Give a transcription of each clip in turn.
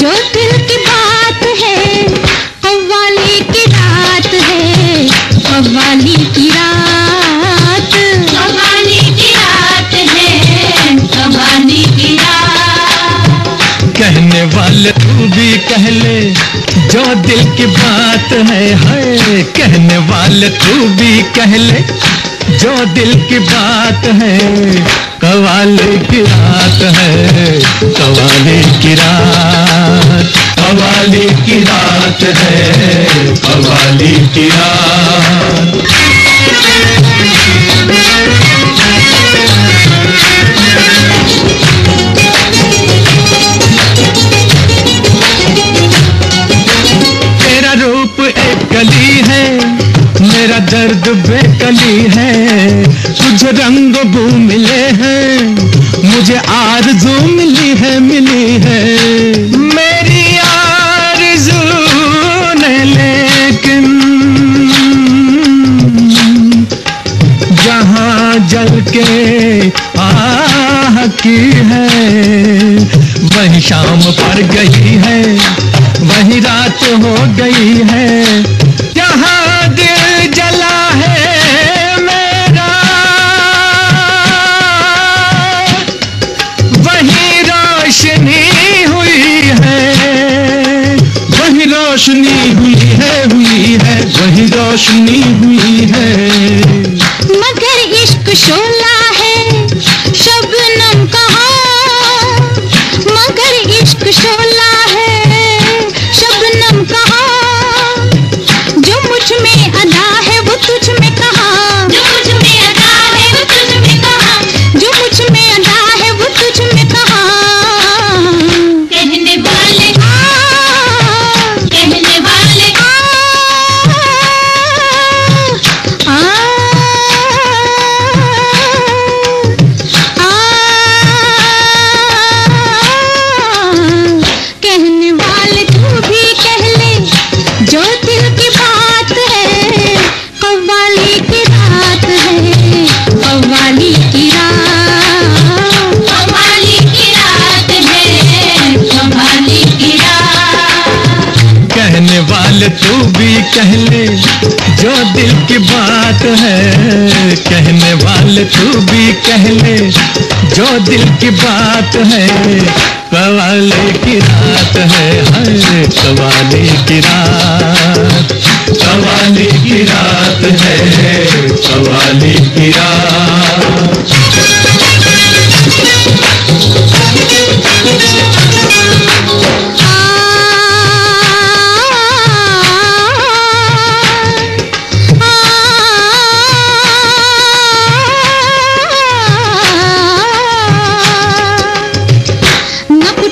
जो दिल की बात है कव्वाली की रात है कव्वाली की रात। कवाली की रात है कवाली की रात। कहने वाले तू भी कह ले, जो दिल की बात है है। कहने वाले तू भी कह ले, जो दिल की बात है कवाली की रात है कवाली की रात कवाली की रात है कवाली की रात। दर्द बेकली है, तुझे रंग बू मिले हैं, मुझे आरज़ू मिली है मिली है। मेरी आरज़ू ने लेकिन जहाँ जल के आह की है, वही शाम पड़ गई है, वही रात हो गई वही हुई है। मगर इश्क शोला वाले तू भी कह ले, जो दिल की बात है। कहने वाले तू भी कह ले, जो दिल की बात है। कवाले की रात है, हर कवाले की रात। कवाले की रात है, कवाले की रात।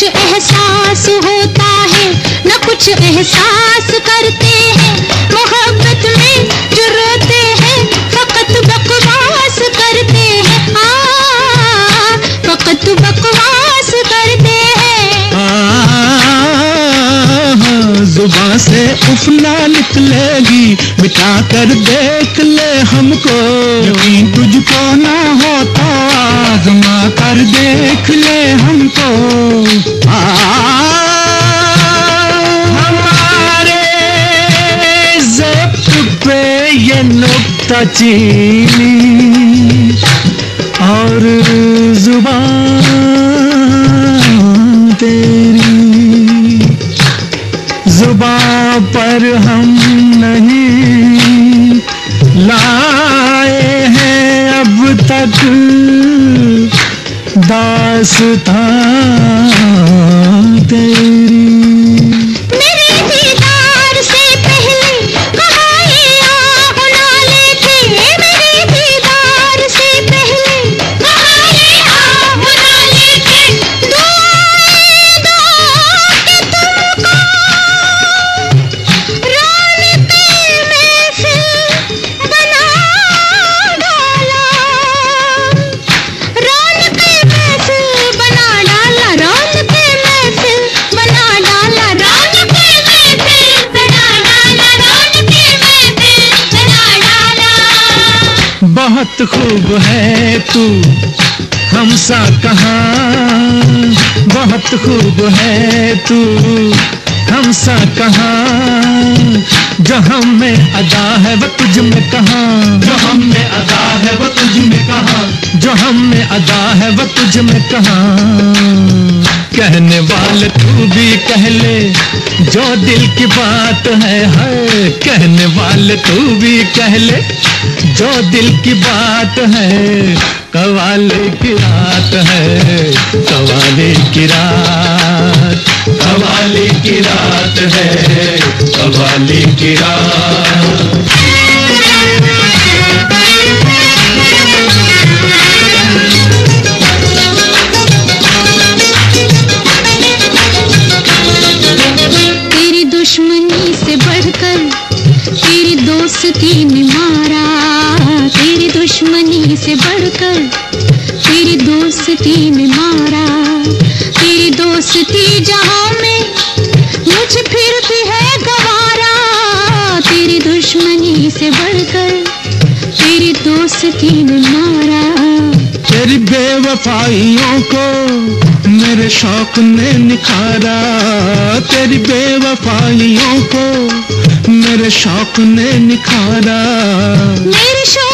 कुछ एहसास होता है न कुछ एहसास करते हैं। मोहब्बत ज़ुबान से उफना निकलेगी मिटा कर देख ले हमको। यकीन तुझको ना होता आजमा कर देख ले हमको। हमारे ज़ब्त पे ये नुक्ता चीनी, और ज़ुबान पर हम नहीं लाए हैं अब तक दास्तां तेरी बहुत खूब है तू। हमसा कहाँ? बहुत खूब है तू। हमसा कहाँ? जो हम में अदा है वो तुझ में कहा? जो हम में अदा है वो तुझ में कहा? जो हम में अदा है वो तुझ में कहाँ? कहने वाले तू भी कह ले, जो दिल की बात है है। कहने वाले तू भी कह ले, जो दिल की बात है, कवाले की रात है। कवाले की रात, कवाली की रात है, कवाली की रात। दोस्ती ने मारा, तेरी दुश्मनी से बढ़कर तेरी दोस्ती ने मारा। तेरी दोस्ती जहाँ में मुझ फिर है गवारा, तेरी दुश्मनी से बढ़कर तेरी दोस्ती ने मारा। तेरी बेवफाइयों को मेरे शौक ने निखारा, तेरी बेवफाइयों को मेरे शौक ने निखारा। मेरे शौकियों